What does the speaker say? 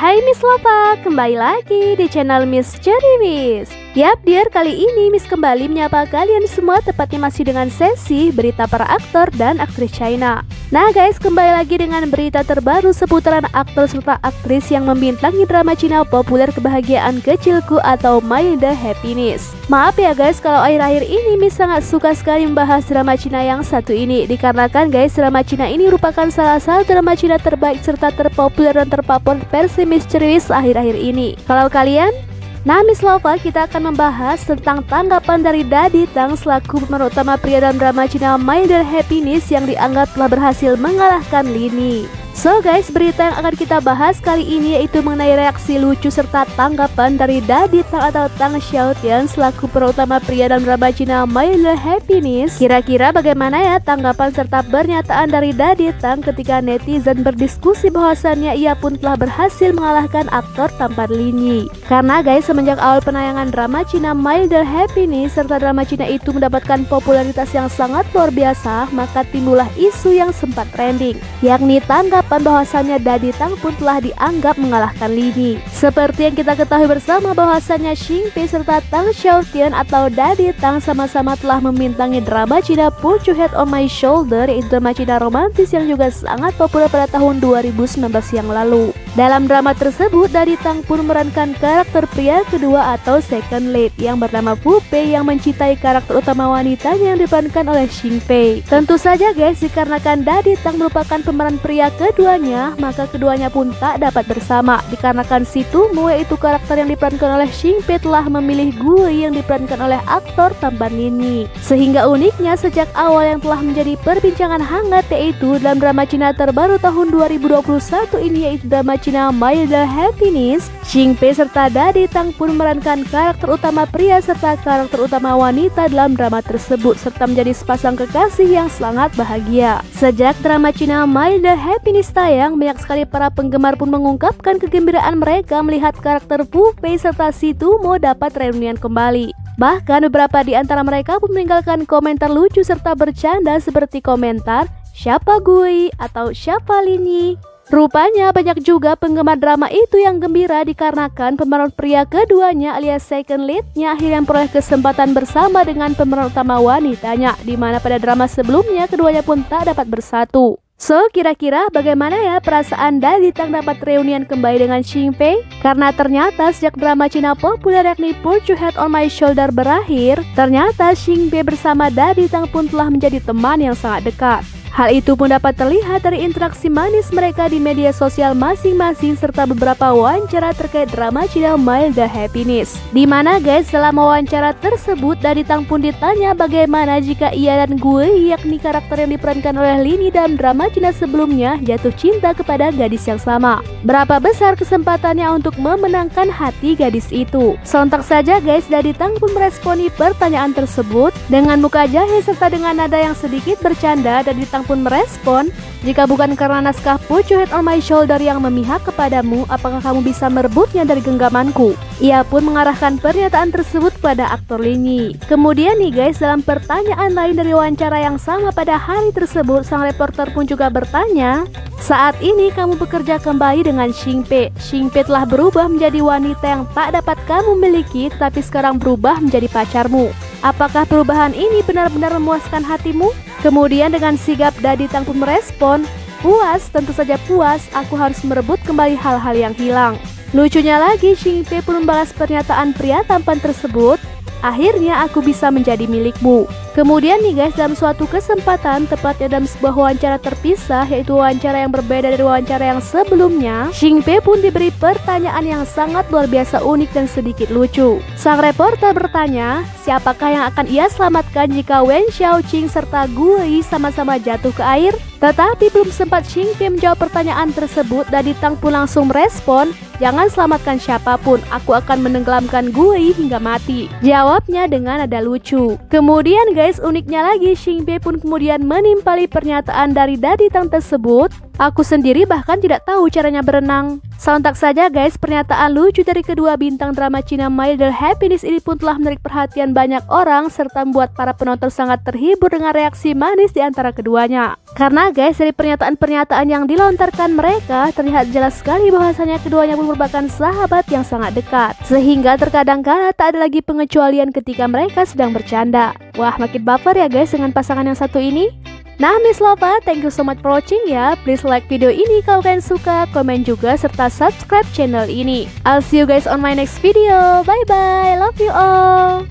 है Miss Lopa, kembali lagi di channel Miss Cherry Miss. Yap, dear, kali ini Miss kembali menyapa kalian semua tepatnya masih dengan sesi berita para aktor dan aktris China. Nah guys, kembali lagi dengan berita terbaru seputaran aktor serta aktris yang membintangi drama Cina populer kebahagiaan kecilku atau My The Happiness Maaf ya guys, kalau akhir-akhir ini Miss sangat suka sekali membahas drama Cina yang satu ini. Dikarenakan guys, drama Cina ini merupakan salah satu drama Cina terbaik serta terpopuler dan terpapar versi misterius akhir-akhir ini. Kalau kalian? Nah, Miss Lova, kita akan membahas tentang tanggapan dari Dadi Tang selaku pemeran utama pria dalam drama Cina My Happiness yang dianggap telah berhasil mengalahkan Lini. So guys, berita yang akan kita bahas kali ini yaitu mengenai reaksi lucu serta tanggapan dari Dadi Tang atau Tang Xiaotian selaku perutama pria dalam drama Cina My Little Happiness. Kira-kira bagaimana ya tanggapan serta pernyataan dari Dadi Tang ketika netizen berdiskusi bahwasannya ia pun telah berhasil mengalahkan aktor tampan Lini. Karena guys, semenjak awal penayangan drama Cina My Little Happiness serta drama Cina itu mendapatkan popularitas yang sangat luar biasa, maka timbullah isu yang sempat trending, yakni tanggapan pengungkapan bahwasannya Dadi Tang pun telah dianggap mengalahkan Lini. Seperti yang kita ketahui bersama bahwasannya Xing Pei serta Tang Xiaotian atau Dadi Tang sama-sama telah membintangi drama Cina Put Your Head On My Shoulder yaitu drama Cina romantis yang juga sangat populer pada tahun 2019 yang lalu. Dalam drama tersebut, Dadi Tang pun memerankan karakter pria kedua atau second lead yang bernama Pu Pei yang mencintai karakter utama wanitanya yang diperankan oleh Xing Pei. Tentu saja guys, dikarenakan Dadi Tang merupakan pemeran pria kedua keduanya, maka keduanya pun tak dapat bersama dikarenakan si Tumu yaitu karakter yang diperankan oleh Pei telah memilih Gui yang diperankan oleh aktor tampan ini. Sehingga uniknya sejak awal yang telah menjadi perbincangan hangat yaitu dalam drama Cina terbaru tahun 2021 ini yaitu drama Cina The Happiness, Pei serta Dadi Tang pun memerankan karakter utama pria serta karakter utama wanita dalam drama tersebut serta menjadi sepasang kekasih yang sangat bahagia. Sejak drama Cina The Happiness tayang, banyak sekali para penggemar pun mengungkapkan kegembiraan mereka melihat karakter Pu Pei serta Si mau dapat reunian kembali. Bahkan beberapa di antara mereka pun meninggalkan komentar lucu serta bercanda seperti komentar siapa gue atau siapa Lini. Rupanya banyak juga penggemar drama itu yang gembira dikarenakan pemeran pria keduanya alias second leadnya akhirnya memperoleh kesempatan bersama dengan pemeran utama wanitanya di mana pada drama sebelumnya keduanya pun tak dapat bersatu. So, kira-kira bagaimana ya perasaan Dadi Tang dapat reunian kembali dengan Xing Fei? Karena ternyata sejak drama Cina populer yakni Put Your Head On My Shoulder berakhir, ternyata Xing Fei bersama Dadi Tang pun telah menjadi teman yang sangat dekat. Hal itu pun dapat terlihat dari interaksi manis mereka di media sosial masing-masing serta beberapa wawancara terkait drama Cina Mile The Happiness. Di mana guys, dalam wawancara tersebut dari Tang pun ditanya bagaimana jika ia dan gue yakni karakter yang diperankan oleh Lini dalam drama Cina sebelumnya jatuh cinta kepada gadis yang sama. Berapa besar kesempatannya untuk memenangkan hati gadis itu? Sontak saja guys, dari Tang pun meresponi pertanyaan tersebut dengan muka jahe serta dengan nada yang sedikit bercanda dan Pun merespon, jika bukan karena naskah Put Your Head On My Shoulder yang memihak kepadamu, apakah kamu bisa merebutnya dari genggamanku? Ia pun mengarahkan pernyataan tersebut pada aktor Lini. Kemudian nih guys, dalam pertanyaan lain dari wawancara yang sama pada hari tersebut, sang reporter pun juga bertanya, saat ini kamu bekerja kembali dengan Xingpei. Xingpei telah berubah menjadi wanita yang tak dapat kamu miliki, tapi sekarang berubah menjadi pacarmu. Apakah perubahan ini benar-benar memuaskan hatimu? Kemudian dengan sigap Dadi Tang pun merespon, Puas, tentu saja puas, aku harus merebut kembali hal-hal yang hilang. Lucunya lagi, Xing Pei pun membalas pernyataan pria tampan tersebut akhirnya aku bisa menjadi milikmu. Kemudian nih guys, dalam suatu kesempatan, tepatnya dalam sebuah wawancara terpisah, yaitu wawancara yang berbeda dari wawancara yang sebelumnya, Xing Pei pun diberi pertanyaan yang sangat luar biasa unik dan sedikit lucu. Sang reporter bertanya, siapakah yang akan ia selamatkan jika Wen Xiaoqing serta Gui sama-sama jatuh ke air? Tetapi belum sempat Xing Pei menjawab pertanyaan tersebut, Dadi Tang pun langsung merespon, Jangan selamatkan siapa pun, aku akan menenggelamkan Gui hingga mati. Jawabnya dengan nada lucu. Kemudian guys, uniknya lagi Xing Bei pun kemudian menimpali pernyataan dari Dadi Tang tersebut Aku sendiri bahkan tidak tahu caranya berenang. Sontak saja guys, pernyataan lucu dari kedua bintang drama Cina My Little Happiness ini pun telah menarik perhatian banyak orang serta membuat para penonton sangat terhibur dengan reaksi manis di antara keduanya. Karena guys, dari pernyataan-pernyataan yang dilontarkan mereka terlihat jelas sekali bahwasanya keduanya merupakan sahabat yang sangat dekat. Sehingga terkadang kala tak ada lagi pengecualian ketika mereka sedang bercanda. Wah, makin baper ya guys dengan pasangan yang satu ini. Nah Miss Lova, thank you so much for watching ya. Please like video ini kalau kalian suka, komen juga serta subscribe channel ini. I'll see you guys on my next video. Bye bye, love you all.